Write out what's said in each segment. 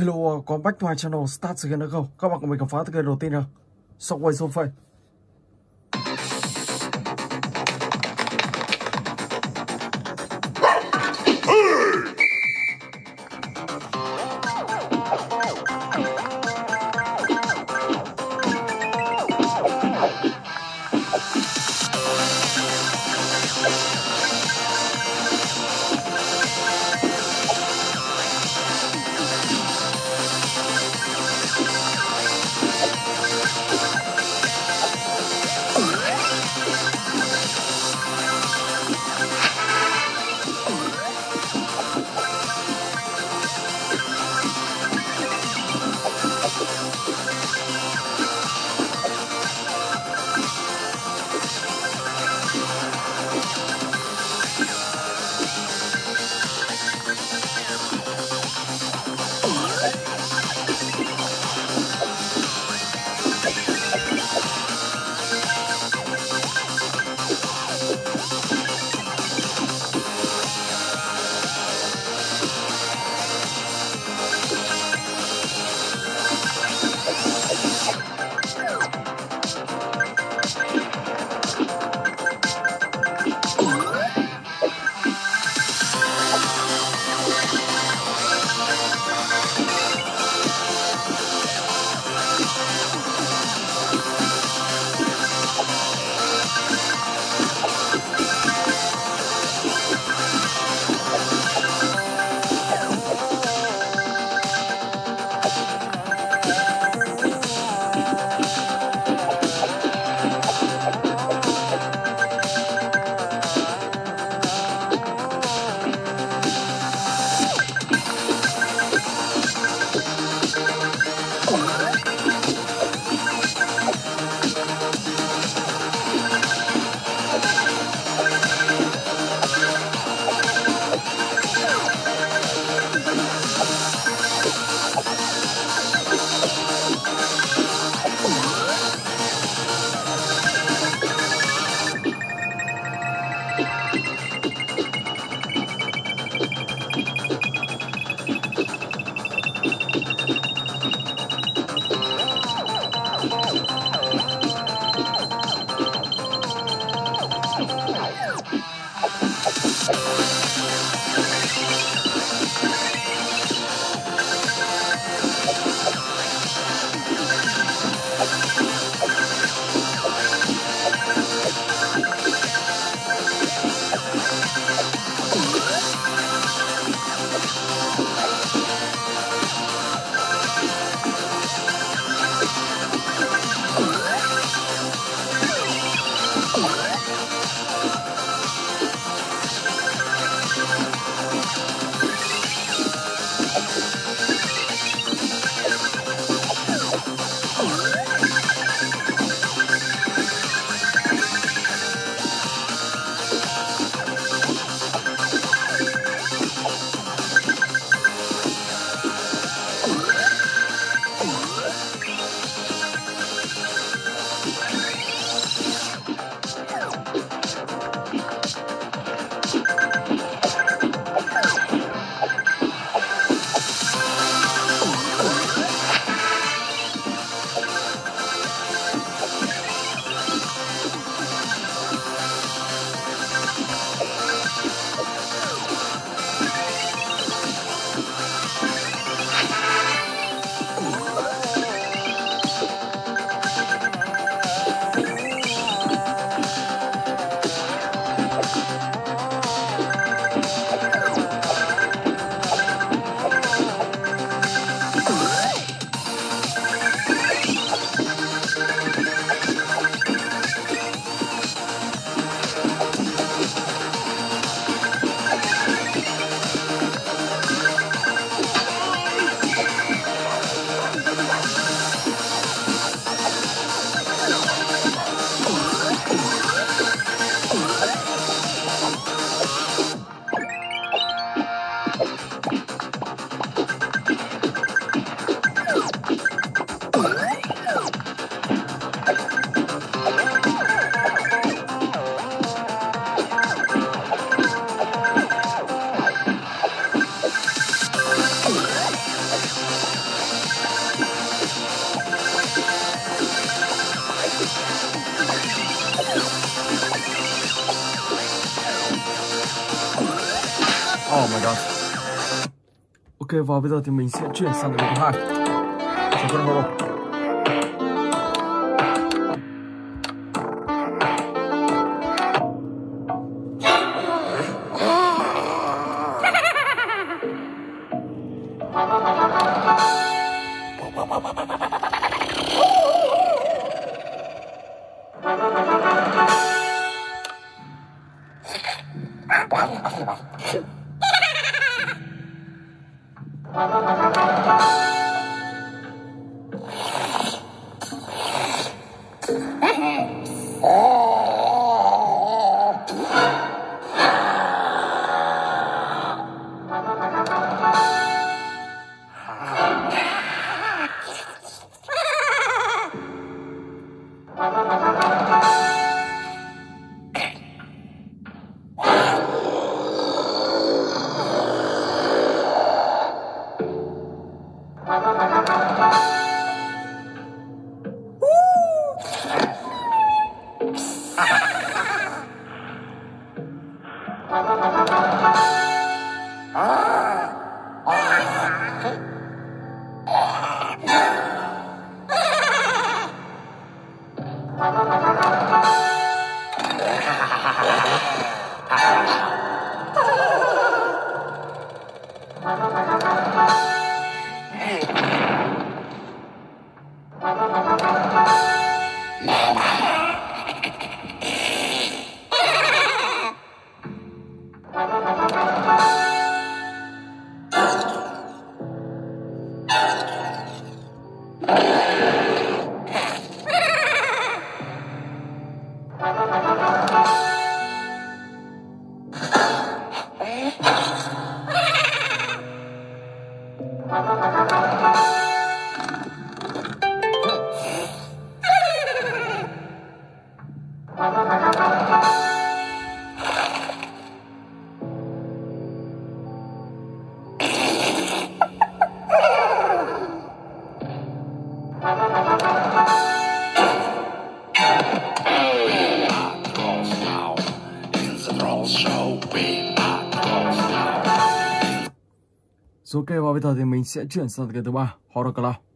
Hello, có back to my channel Start Again nữa không? Các bạn cùng mình khám phá từ kênh đầu tiên nào Sau quay số Ok và bây giờ thì mình sẽ chuyển sang cái thứ hai. Chào các bạn. Và bây giờ thì mình sẽ chuyển sang cái thứ ba, Horror Cloud.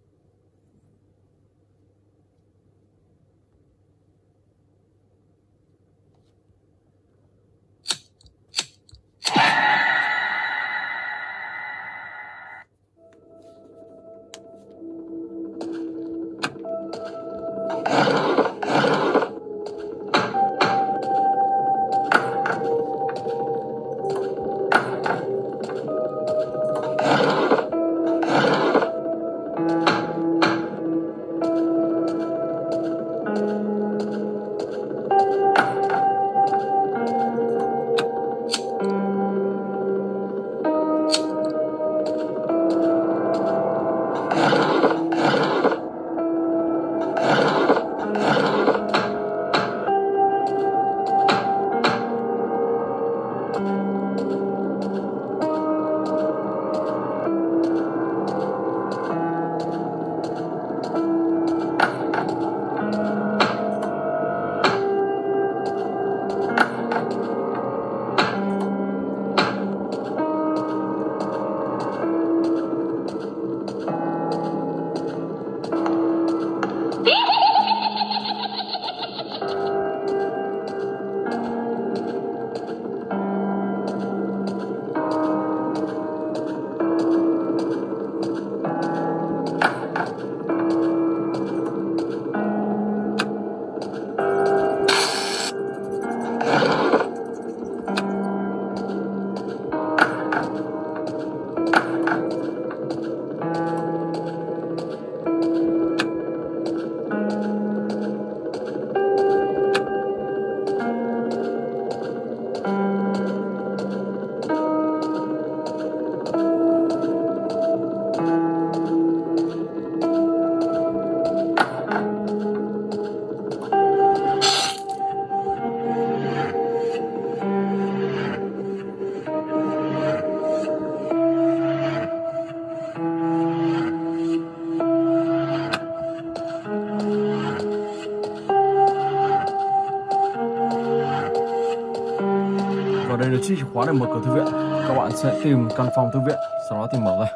Khóa để mở cửa thư viện. Các bạn sẽ tìm căn phòng thư viện, sau đó thì mở ra.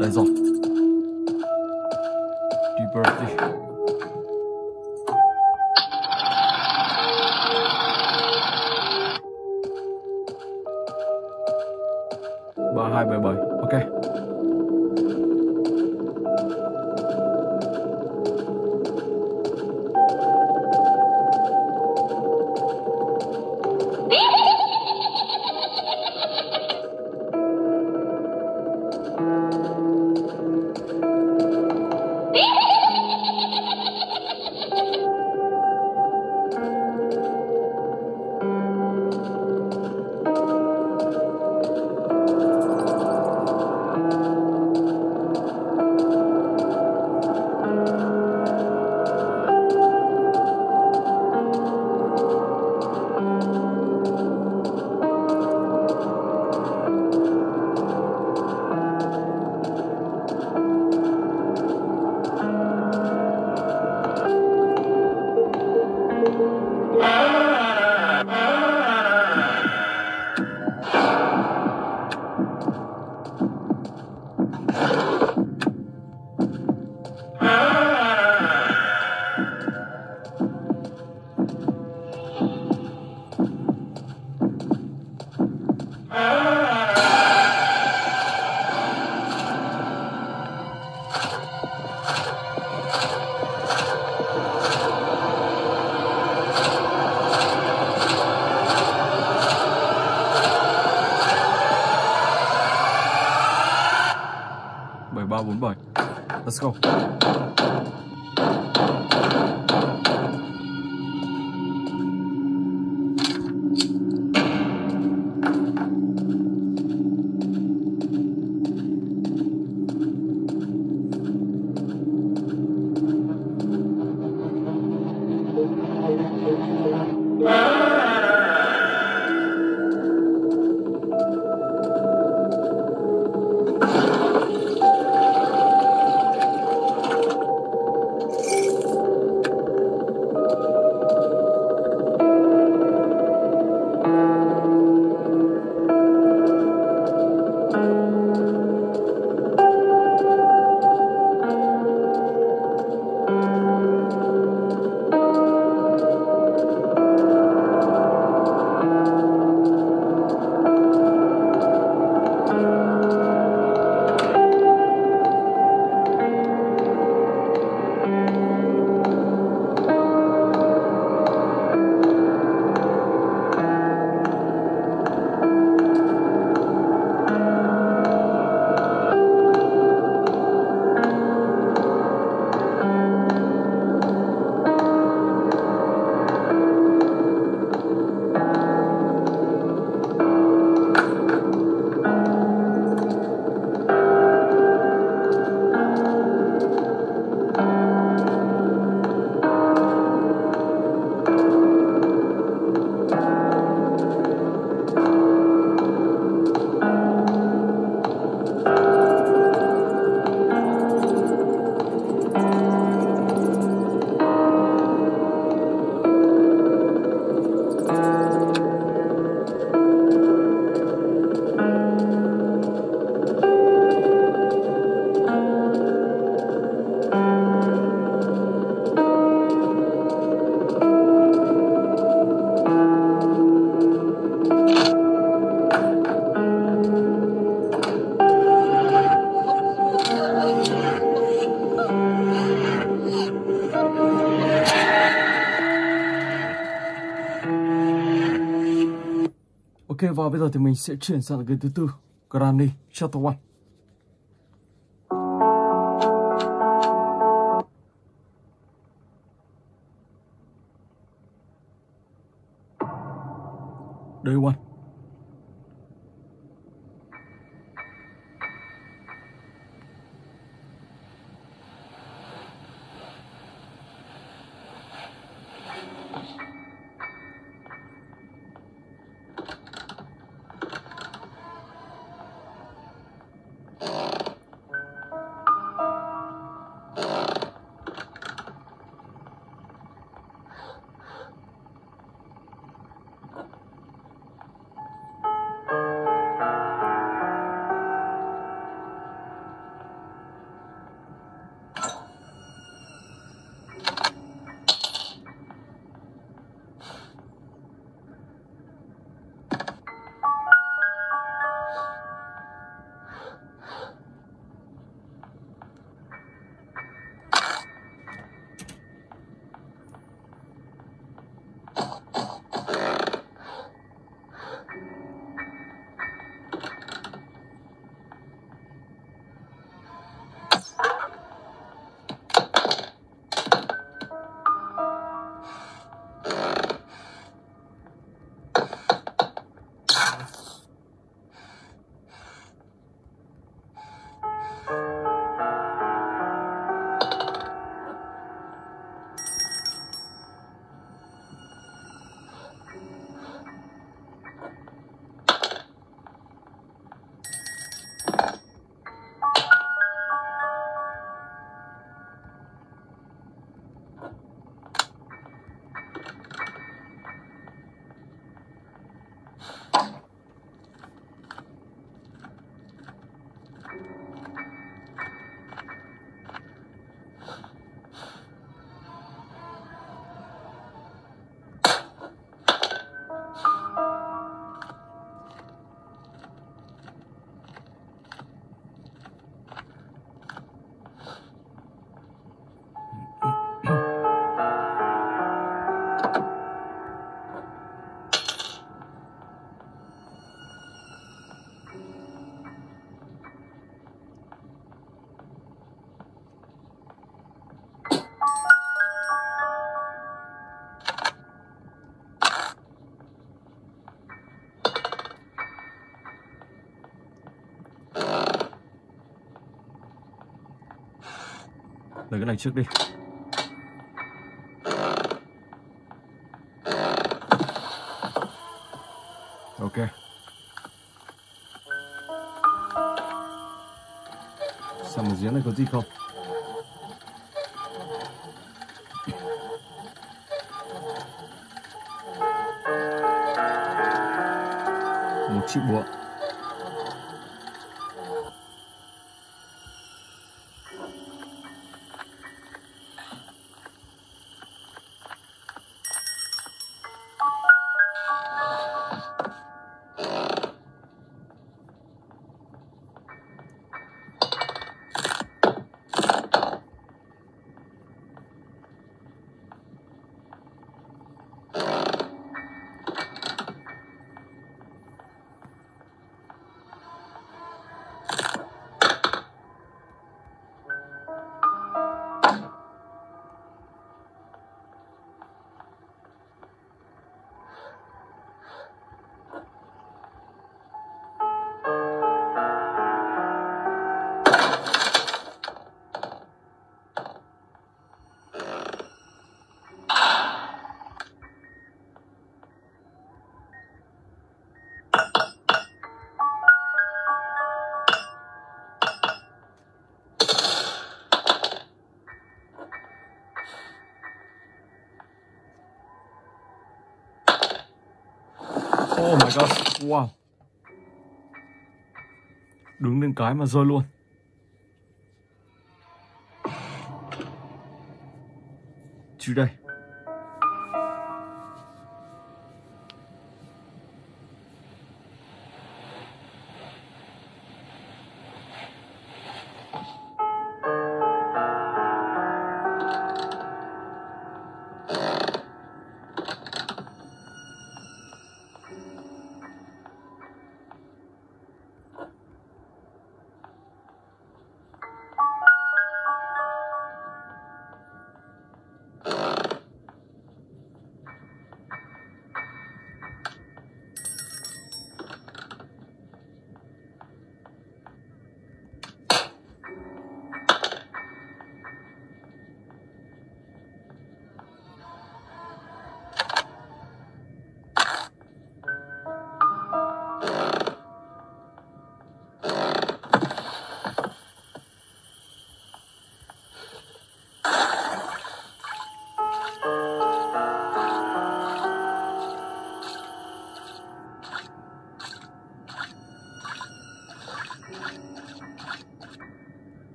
Đây rồi. Và bây giờ thì mình sẽ chuyển sang cái thứ tư Granny Chapter 1 Day 1 cái này trước đi. Ok. Xem một giếng này có gì không? Một chiếc buộng Oh my god, wow. Đứng lên cái mà rơi luôn.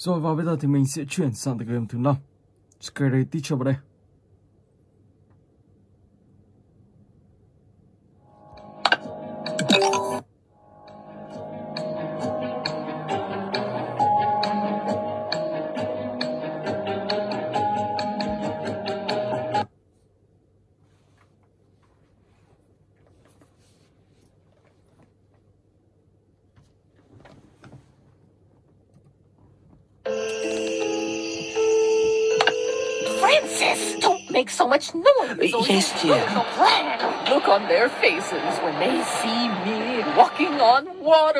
Rồi và bây giờ thì mình sẽ chuyển sang tựa game thứ năm. Scary Teacher vào đây. Look on their faces when they see me walking on water.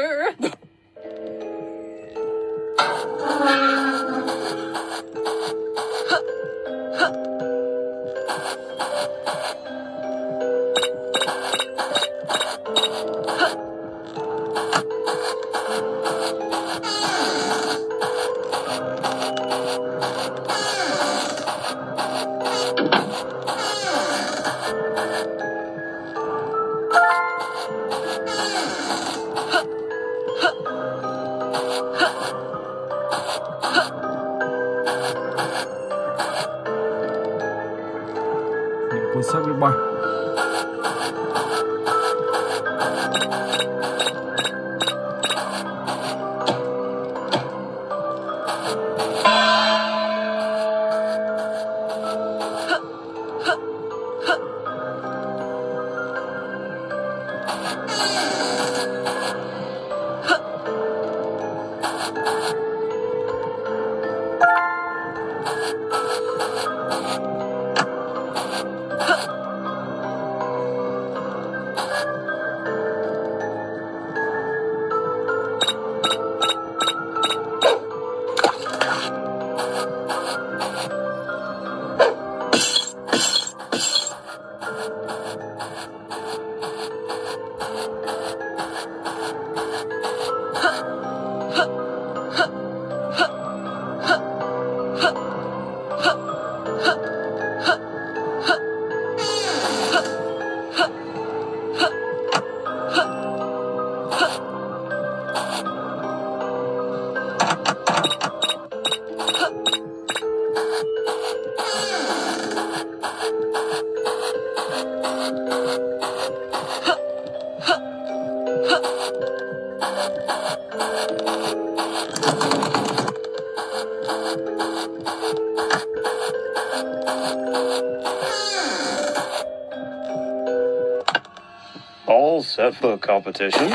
All set for competition.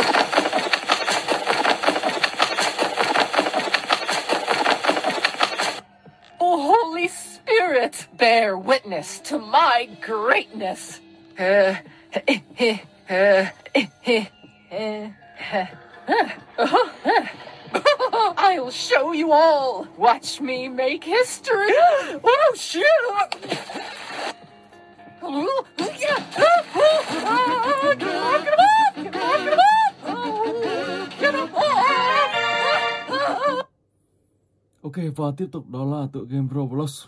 Oh, Holy Spirit, bear witness to my greatness. Uh, eh, eh, eh, Eh. I'll show you all. Watch me make history. Oh, shit. ok và tiếp tục đó là tựa game Roblox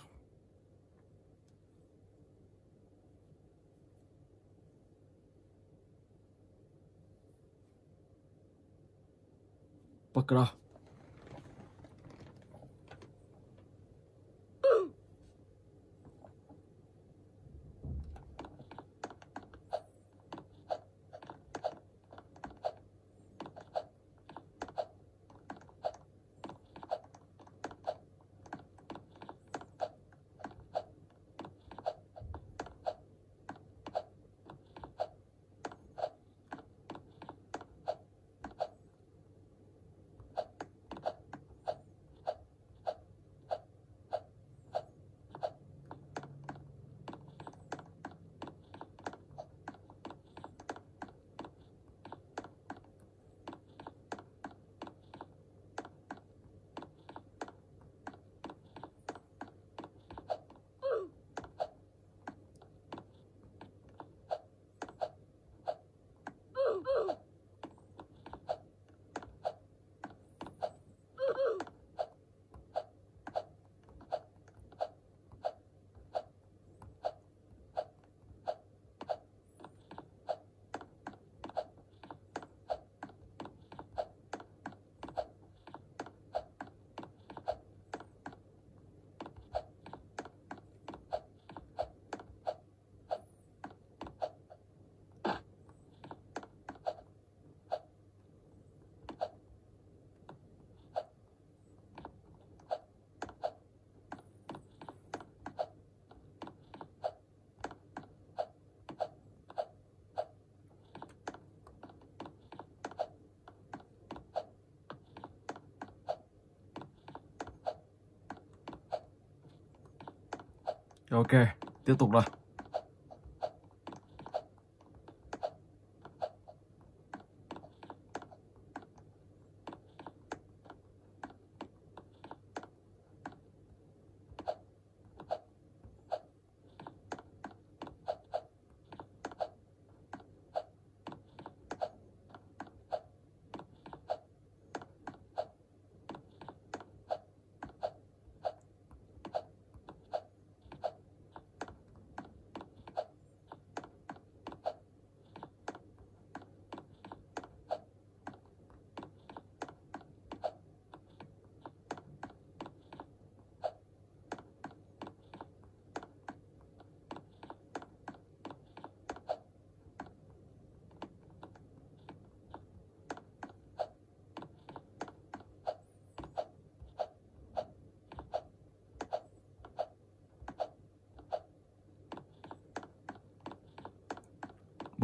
っぱから。Ok, tiếp tục rồi.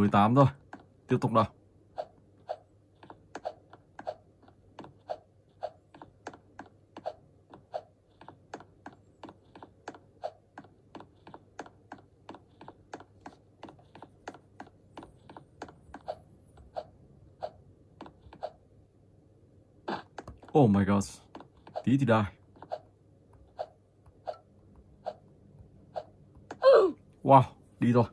18 rồi. Tiếp tục nào. Oh my god. Tí thì đài. Wow, đi rồi.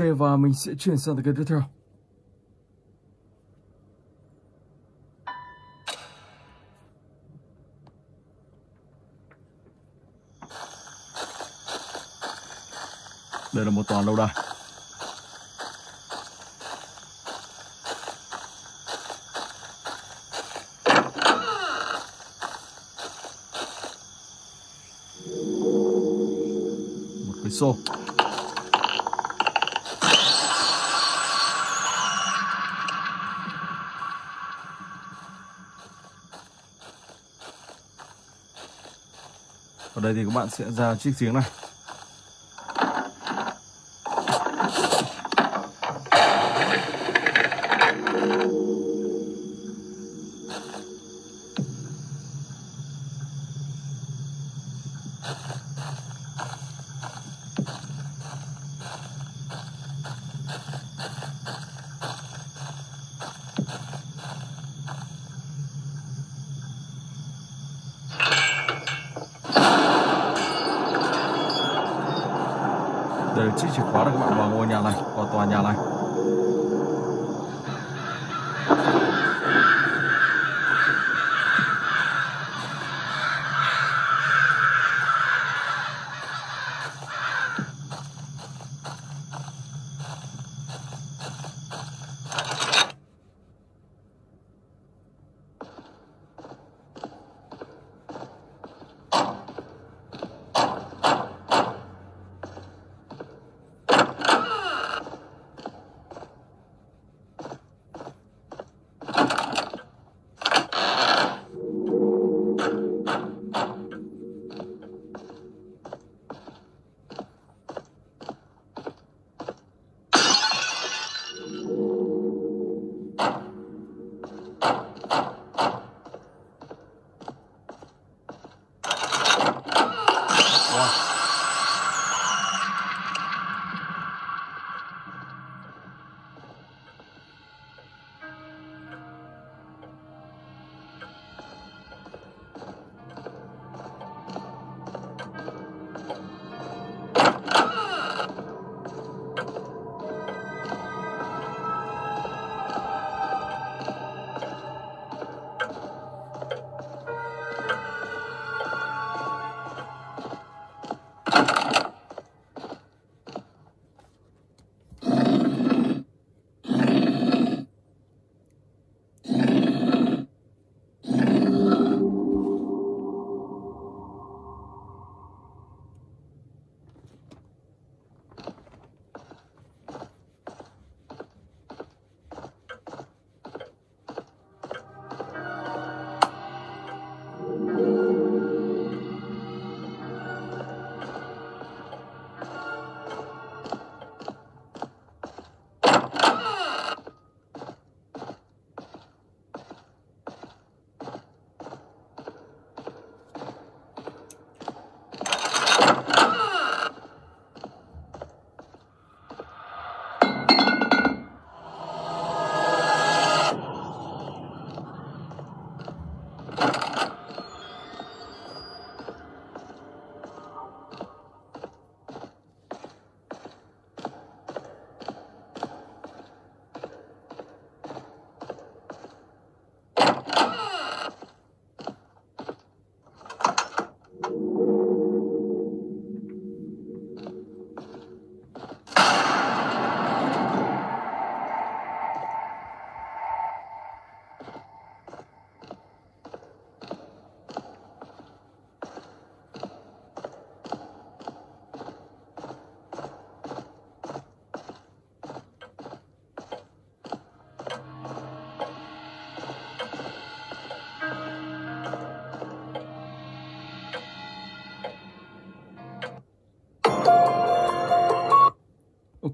Ok và mình sẽ chuyển sang cái tiếp theo. Đây là một toàn lâu đài. Một cái xô. Đây thì các bạn sẽ ra chiếc giếng này.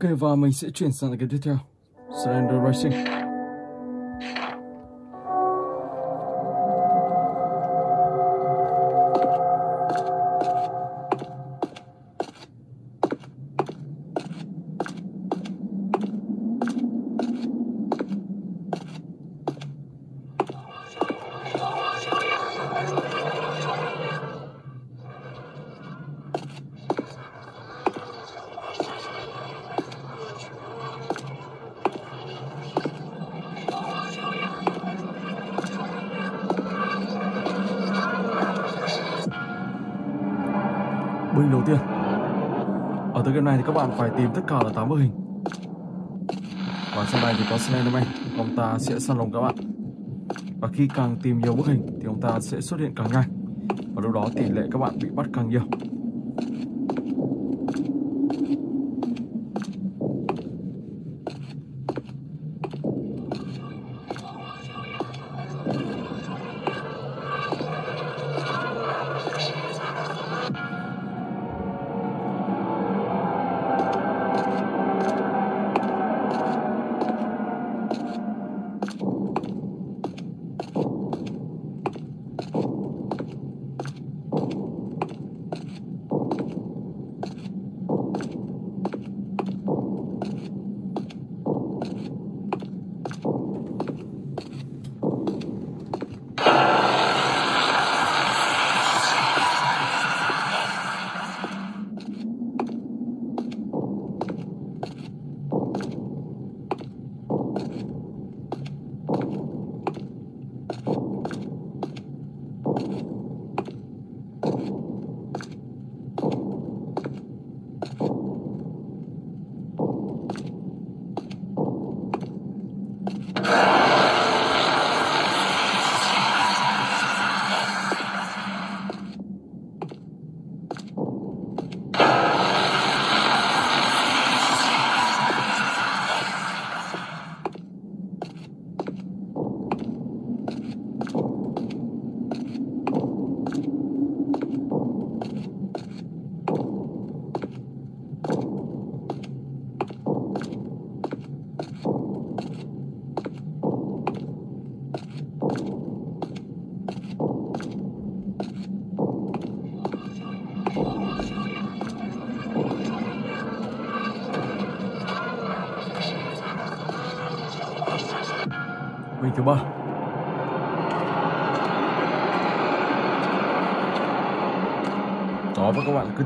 Ok và mình sẽ chuyển sang cái tiếp theo. Surrender Rising. Ở tựa game này thì các bạn phải tìm tất cả là 8 bức hình. Và trong này thì có Slenderman Ông ta sẽ săn lùng các bạn. Và khi càng tìm nhiều bức hình Thì ông ta sẽ xuất hiện càng nhanh. Và lúc đó tỷ lệ các bạn bị bắt càng nhiều.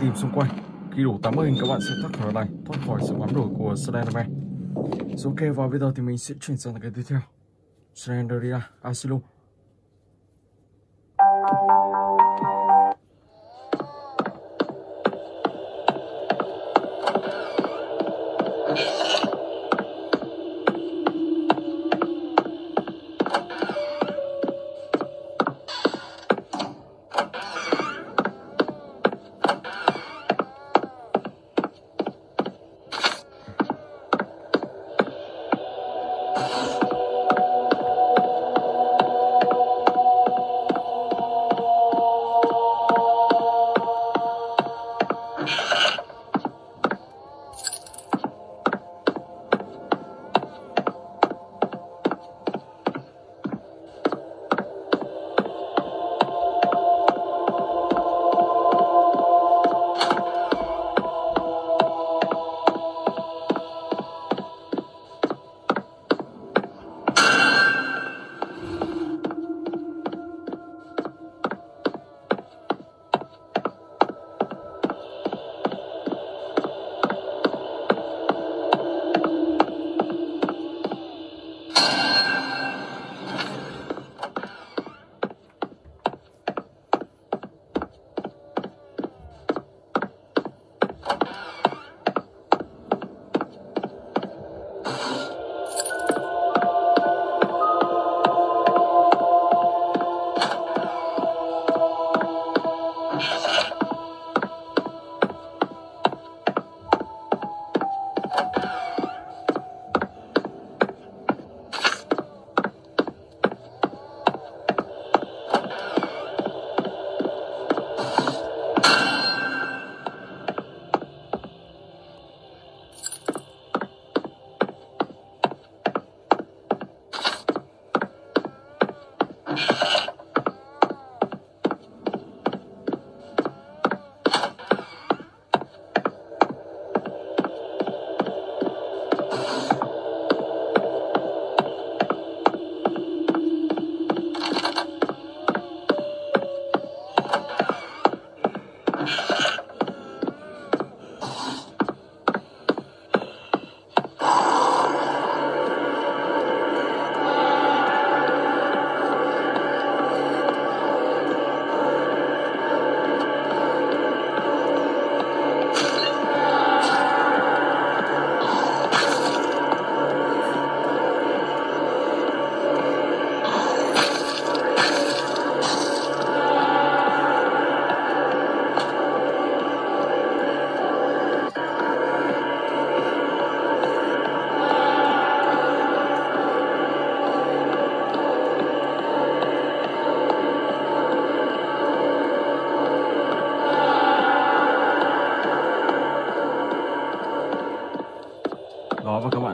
Tìm xung quanh. Khi đủ 80 hình các bạn sẽ thoát khỏi này Thoát khỏi sự bám đuổi của Slenderman so, Ok và bây giờ thì mình sẽ chuyển sang cái tiếp theo. Slenderia Asylum.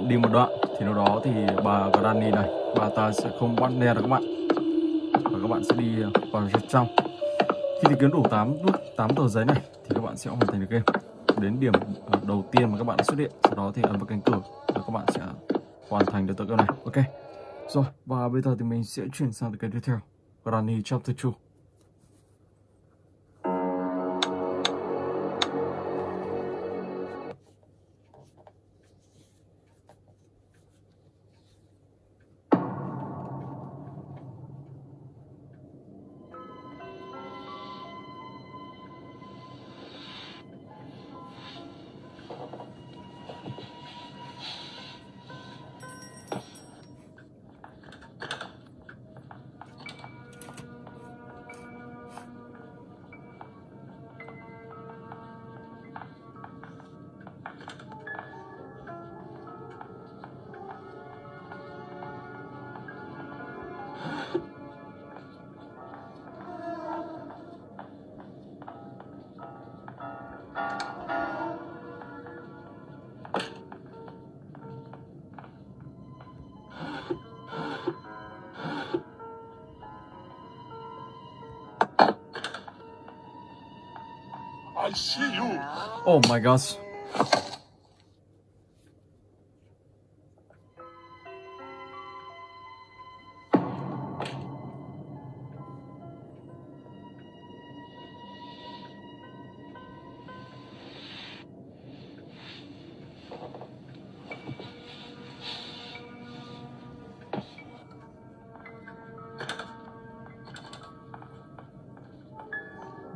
Bạn đi một đoạn, thì lúc đó thì bà Granny này, bà ta sẽ không bắt ne được các bạn. Và các bạn sẽ đi ờ, vào trong. Khi tìm kiếm đủ 8 nút 8 tờ giấy này, thì các bạn sẽ hoàn thành được game. Đến điểm ờ, đầu tiên mà các bạn đã xuất hiện, sau đó thì ấn vào cánh cửa và các bạn sẽ hoàn thành được tựa game này. Ok. Rồi, và bây giờ thì mình sẽ chuyển sang tựa game tiếp theo. Granny Chapter 2 see you. Oh my gosh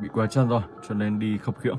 bị quá chân rồi cho nên đi khập khiễng.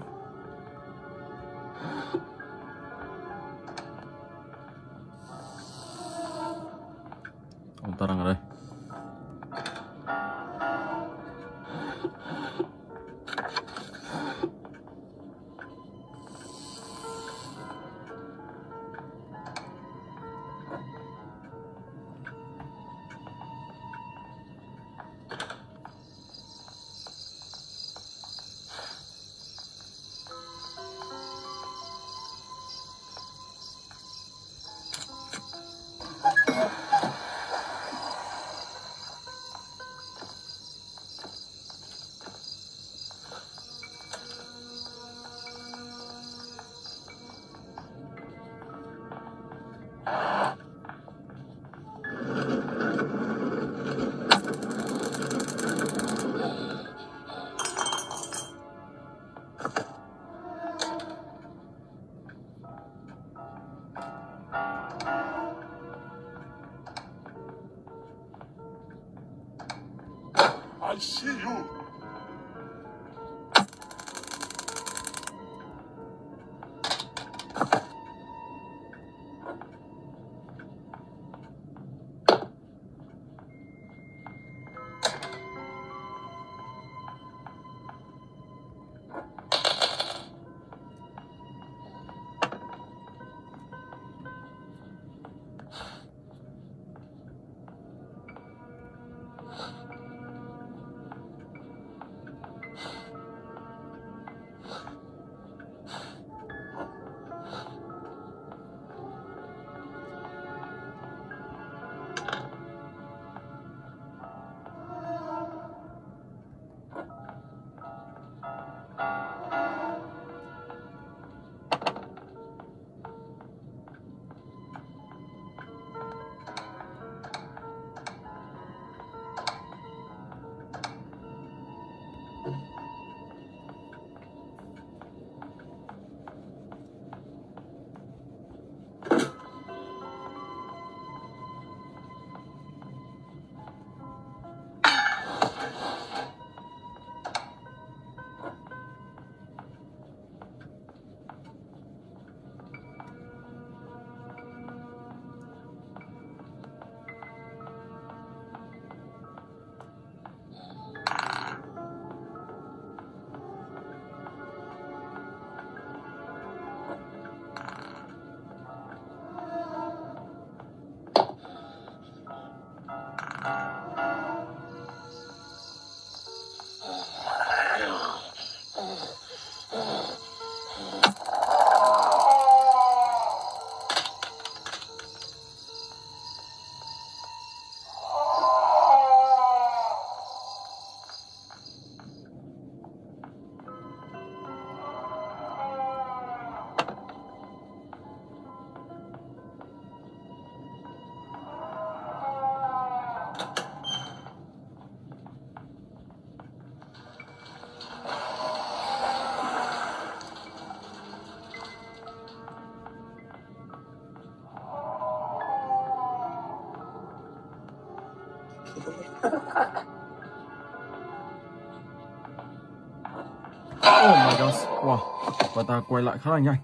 và ta quay lại khá là nhanh.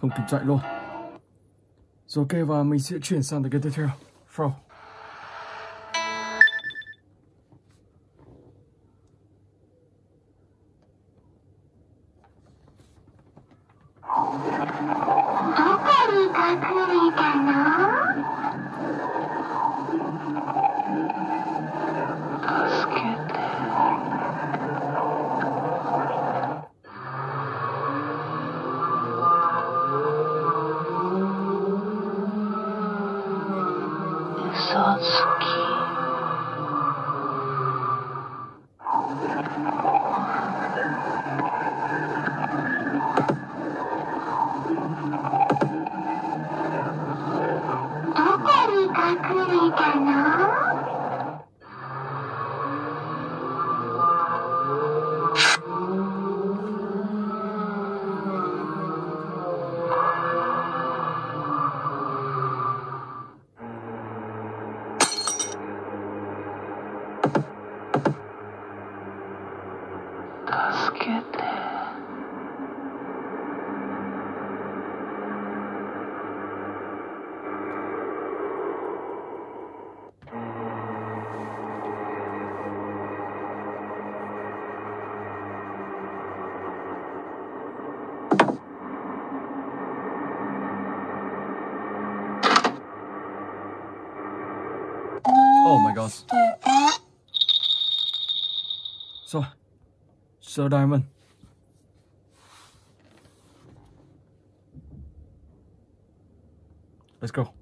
Không kịp chạy luôn. Rồi ok và mình sẽ chuyển sang cái tiếp theo. Fro. Oh my god. Rồi. Sir Diamond. Let's go.